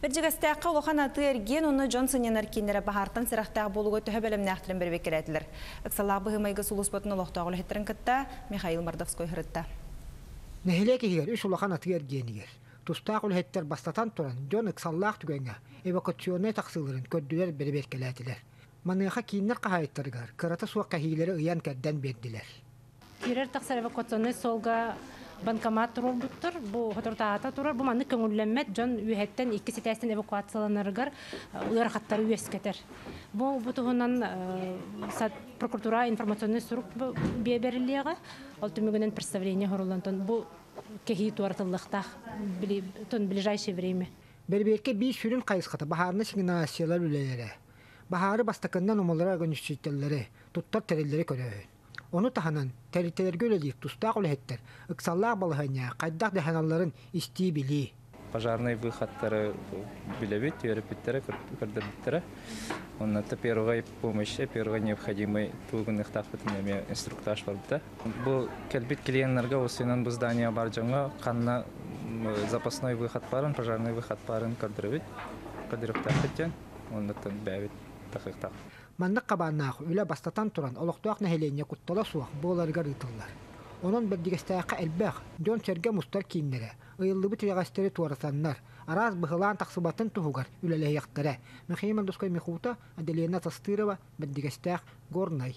Бердігістәққа олоқан аты ерген, оны Джонсон енаркинері бағартан сырақтағы болуға түхі бәлім нәқтірін бірбек керәтілер. Үксалақ бұғы майғы сұлыс бұтын олықтағы олығеттірін кітті Михаил Мардовской хырытта. Нехиле кихигер үш улахан атыгер генигер. Тустаак үлһеттер бастатан туран Джон ыксаллаах түгәңгә эвакуационный таксыларын көрдүләр бербер келәтиләр. Маныха киннер кахайттыргар, кырата суак кахиләре ыян кәддән бердиләр. Кирер тақсар эвакуационный солга банкомат турur буттур, бу хотортаата турар, бу манны көңүлләммәт жон үйәттен икки сетәстен эвакуацияланыргар ыар хаттары үйәскәтер. Бу бутуһунан прокуратура информационный сурук берилига, ол түмүгүнен представление хорулантон бу кехи туартыллыктах тон ближайшее время. Берберке бий сүрүн кайыската бахарны сигнациялар үлеләре. Бахары бастакыннан умалара гөнүчтелләре, туттар терелләре көрөһөн. Оны таһанан тәрителерге өлелик тустаак үләһеттер. Ыксаллаак балыһаня кайдак дәһаналларын исти били. пожарный выходтары билебит, терапевтары, координаторы. Он это первая помощь, первая необходимый тугунных тахватынами инструктаж бар да. Бұл келбит клиентлерге осынан бұл здание бар жаңа қанна запасной выход барын, пожарный выход барын көрдірбит. Көрдіріптар біткен, оннан бәвит тақиқтақ. Маннык кабаннаах үлә бастатан туран олоқтуак нәһелене куттала суак боларга рытыллар. Онон бердигестәкә элбәх, Джон Серге мустар киннере, ыйыллыбы тирәгәстәре туарсаннар, араз быһылан тақсыбатын туһугар үләлә яктыра. Михаил Мандускай Михута, Аделина Тастырова, бердигестәк Горнай.